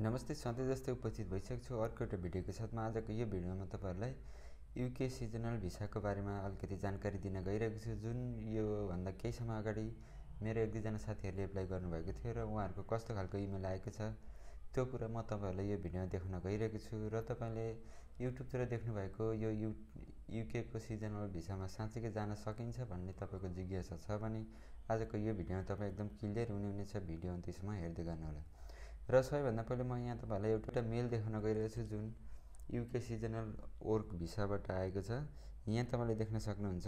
नमस्ते सधैँ जस्तै उपस्थित भइसकेको छु अर्को एउटा भिडियोको साथमा। आजको यो भिडियोमा तपाईँहरूलाई युके सिजनल भिसाको बारेमा अलिकति जानकारी दिन गइरहेको छु। जुन योभन्दा केही समय अगाडि मेरो एक दुईजना साथीहरूले एप्लाई गर्नुभएको थियो र उहाँहरूको कस्तो खालको इमेल आएको छ त्यो कुरा म तपाईँहरूलाई यो भिडियोमा देखाउन गइरहेको छु र तपाईँले युट्युबतिर देख्नुभएको यो यु युकेको सिजनल भिसामा साँच्चीकै जान सकिन्छ भन्ने तपाईँको जिज्ञासा छ भने आजको यो भिडियोमा तपाईँ एकदम क्लियर हुने हुनेछ। भिडियो अन्त्यसम्म हेर्दै गर्नुहोला। र सबैभन्दा पहिले म यहाँ तपाईँलाई एउटा मेल देखाउन गइरहेको छु जुन युके सिजनल वर्क भिसाबाट आएको छ। यहाँ तपाईँले देख्न सक्नुहुन्छ।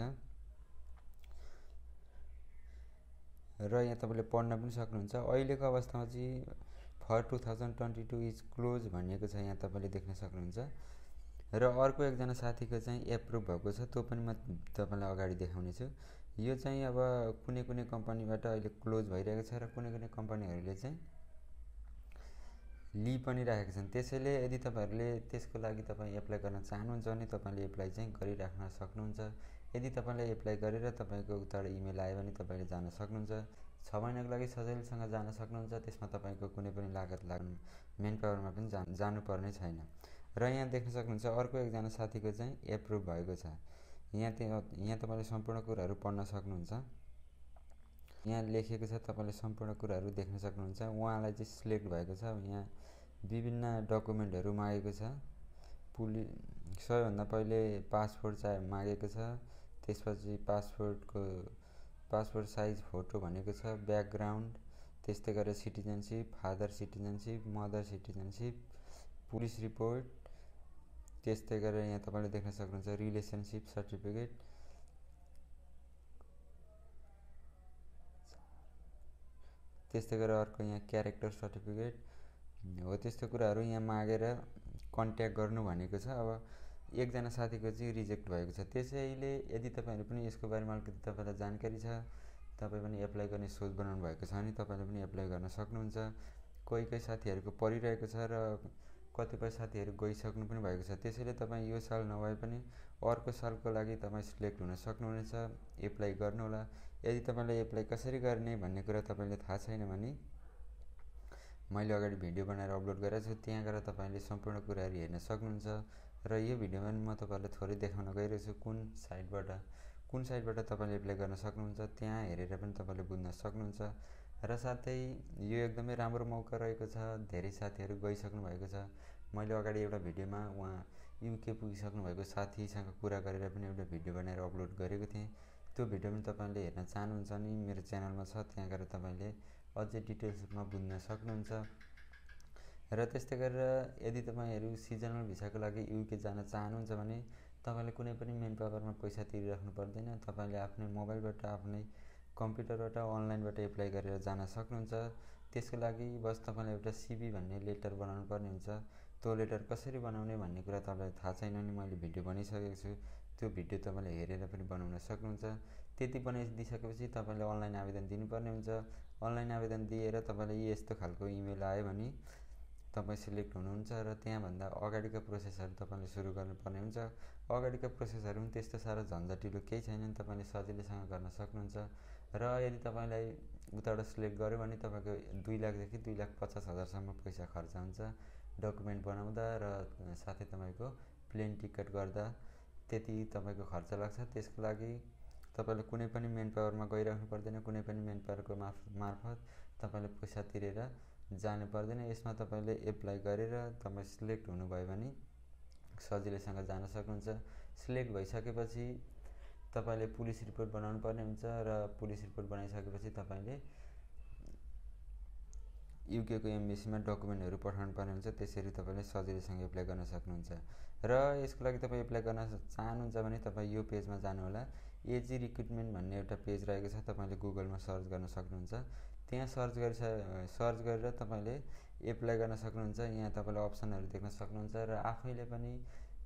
र यहाँ तपाईँले पढ्न पनि सक्नुहुन्छ। अहिलेको अवस्थामा चाहिँ for two thousand twenty two is close भनिएको छ यहाँ तपाईँले देख्न सक्नुहुन्छ। र अर्को एकजना साथीको चाहिँ एप्रुभ भएको छ त्यो पनि म तपाईँलाई अगाडि देखाउने छु। यो चाहिँ अब कुनै कुनै कम्पनीबाट अहिले क्लोज भइरहेको छ र कुनै कुनै कम्पनीहरूले चाहिँ लि पनि राखेका छन्। त्यसैले यदि तपाईँहरूले त्यसको लागि तपाईँ एप्लाई गर्न चाहनुहुन्छ भने तपाईँले एप्लाई चाहिँ गरिराख्न सक्नुहुन्छ। यदि तपाईँले एप्लाई गरेर तपाईँको उताबाट इमेल आयो भने तपाईँले जान सक्नुहुन्छ। छ महिनाको लागि सजिलैसँग जान सक्नुहुन्छ। त्यसमा तपाईँको कुनै पनि लागत लाग्नु मेन पावरमा पनि जा जानुपर्ने छैन। र यहाँ देख्न सक्नुहुन्छ अर्को एकजना साथीको चाहिँ एप्रुभ भएको छ। यहाँ त्यो यहाँ तपाईँले सम्पूर्ण कुराहरू पढ्न सक्नुहुन्छ। यहाँ लेखिएको छ तपाईँले सम्पूर्ण कुराहरू देख्न सक्नुहुन्छ। उहाँलाई चाहिँ सिलेक्ट भएको छ। यहाँ विभिन्न डकुमेन्टहरू मागेको छ। पुलि सबैभन्दा पहिले पासपोर्ट चाहिँ मागेको छ। त्यसपछि पासपोर्टको पासपोर्ट साइज फोटो भनेको छ। ब्याकग्राउन्ड त्यस्तै गरेर citizenship father citizenship mother citizenship police report त्यस्तै गरेर यहाँ तपाईँले देख्न सक्नुहुन्छ। रिलेसनसिप सर्टिफिकेट त्यस्तै गरेर अर्को यहाँ क्यारेक्टर सर्टिफिकेट हो त्यस्तो कुराहरू यहाँ मागेर कन्ट्याक्ट गर्नु भनेको छ। अब एकजना साथीको चाहिँ रिजेक्ट भएको छ। त्यसैले यदि तपाईँहरू पनि यसको बारेमा अलिकति तपाईँलाई जानकारी छ तपाईँ पनि एप्लाई गर्ने सोच बनाउनु भएको छ भने तपाईँले पनि एप्लाई गर्न सक्नुहुन्छ। कोही कोही साथीहरूको परिरहेको छ र कतिपय साथीहरू गइसक्नु पनि भएको छ। त्यसैले तपाईँ यो साल नभए पनि अर्को सालको लागि तपाईँ सिलेक्ट हुन सक्नुहुनेछ। एप्लाई गर्नुहोला। यदि तपाईँलाई एप्लाई कसरी गर्ने भन्ने कुरा तपाईँले थाहा छैन भने मैले अगाडि भिडियो बनाएर अपलोड गरेको छु। त्यहाँ गएर तपाईँले सम्पूर्ण कुराहरू हेर्न सक्नुहुन्छ। र यो भिडियोमा पनि म तपाईँलाई थोरै देखाउन गइरहेको छु कुन साइटबाट कुन साइटबाट तपाईँले एप्लाई गर्न सक्नुहुन्छ त्यहाँ हेरेर पनि तपाईँले बुझ्न सक्नुहुन्छ। र साथै यो एकदमै राम्रो मौका रहेको छ धेरै साथीहरू गइसक्नु भएको छ। मैले अगाडि एउटा भिडियोमा उहाँ युके पुगिसक्नु भएको साथीसँग कुरा गरेर पनि एउटा भिडियो बनाएर अपलोड गरेको थिएँ। त्यो भिडियो पनि तपाईँले हेर्न चाहनुहुन्छ भने मेरो च्यानलमा छ त्यहाँ गएर तपाईँले अझै डिटेल्समा बुझ्न सक्नुहुन्छ। र त्यस्तै गरेर यदि तपाईँहरू सिजनल भिसाको लागि युके जान चाहनुहुन्छ भने तपाईँले कुनै पनि मेन पावरमा पैसा तिरिराख्नु पर्दैन। तपाईँले आफ्नै मोबाइलबाट आफ्नै कम्प्युटरबाट अनलाइनबाट एप्लाई गरेर जान सक्नुहुन्छ। त्यसको लागि बस तपाईँलाई एउटा सिबी भन्ने लेटर बनाउनु पर्ने हुन्छ। त्यो लेटर कसरी बनाउने भन्ने कुरा तपाईँलाई थाहा छैन भने मैले भिडियो बनाइसकेको छु। त्यो भिडियो तपाईँले हेरेर पनि बनाउन सक्नुहुन्छ। त्यति बनाइदिइसकेपछि तपाईँले अनलाइन आवेदन दिनुपर्ने हुन्छ। अनलाइन आवेदन दिएर तपाईँले यस्तो खालको इमेल आयो भने तपाईँ सिलेक्ट हुनुहुन्छ र त्यहाँभन्दा अगाडिको प्रोसेसहरू तपाईँले सुरु गर्नुपर्ने हुन्छ। अगाडिको प्रोसेसहरू पनि त्यस्तो साह्रो झन्झटिलो केही छैन तपाईँले सजिलैसँग गर्न सक्नुहुन्छ। र यदि तपाईँलाई उताबाट सिलेक्ट गर्यो भने तपाईँको दुई लाखदेखि दुई लाख पचास हजारसम्म पैसा खर्च हुन्छ। डकुमेन्ट बनाउँदा र साथै तपाईँको प्लेन टिकट गर्दा त्यति तपाईँको खर्च लाग्छ। त्यसको लागि तपाईँले कुनै पनि मेन पावरमा गइराख्नु पर्दैन। कुनै पनि मेन पावरको मार्फ मार्फत तपाईँले पैसा तिरेर जानु पर्दैन। यसमा तपाईँले एप्लाई गरेर तपाईँ सिलेक्ट हुनुभयो भने सजिलैसँग जान सक्नुहुन्छ। सिलेक्ट भइसकेपछि तपाईँले पुलिस रिपोर्ट बनाउनु पर्ने हुन्छ र पुलिस रिपोर्ट बनाइसकेपछि तपाईँले युकेको एमबिसीमा डकुमेन्टहरू पठाउनु पर्ने हुन्छ। त्यसरी तपाईँले सजिलैसँग एप्लाई गर्न सक्नुहुन्छ। र यसको लागि तपाईँ एप्लाई गर्न चाहनुहुन्छ भने तपाईँ यो पेजमा जानुहोला। एजी रिक्रुटमेन्ट भन्ने एउटा पेज रहेको छ। तपाईँले गुगलमा सर्च गर्न सक्नुहुन्छ। त्यहाँ सर्च गरि सर्च गरेर तपाईँले एप्लाई गर्न सक्नुहुन्छ। यहाँ तपाईँले अप्सनहरू देख्न सक्नुहुन्छ र आफैले पनि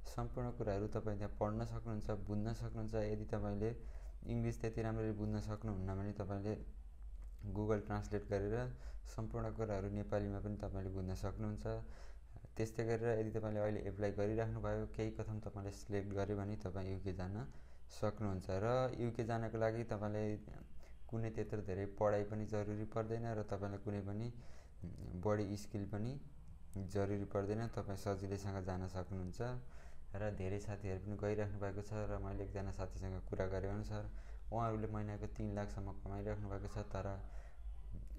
सम्पूर्ण कुराहरू तपाईँ त्यहाँ पढ्न सक्नुहुन्छ बुझ्न सक्नुहुन्छ। यदि तपाईँले इङ्ग्लिस त्यति राम्ररी बुझ्न सक्नुहुन्न भने तपाईँले गुगल ट्रान्सलेट गरेर सम्पूर्ण कुराहरू नेपालीमा पनि तपाईँले बुझ्न सक्नुहुन्छ। त्यस्तै गरेर यदि तपाईँले अहिले एप्लाई गरिराख्नु भयो केही कथम तपाईँले सिलेक्ट गर्यो भने तपाईँ युके जान सक्नुहुन्छ। र युके जानको लागि तपाईँले कुनै त्यत्रो धेरै पढाइ पनि जरुरी पर्दैन र तपाईँलाई कुनै पनि बढी स्किल पनि जरुरी पर्दैन तपाईँ सजिलैसँग जान सक्नुहुन्छ र धेरै साथीहरू पनि गइराख्नु भएको छ र मैले एकजना साथीसँग कुरा गरे अनुसार उहाँहरूले महिनाको तिन लाखसम्म कमाइराख्नु भएको छ तर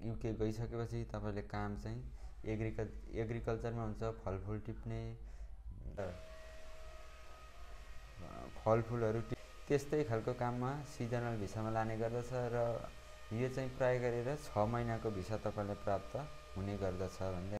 युके गइसकेपछि तपाईँले काम चाहिँ एग्रिकल एग्रिकल्चरमा हुन्छ फलफुल टिप्ने फलफुलहरू टिप त्यस्तै खालको काममा सिजनल भिसामा लाने गर्दछ र यो चाहिँ प्राय गरेर छ महिनाको भिसा तपाईँलाई प्राप्त हुने गर्दछ भन्दै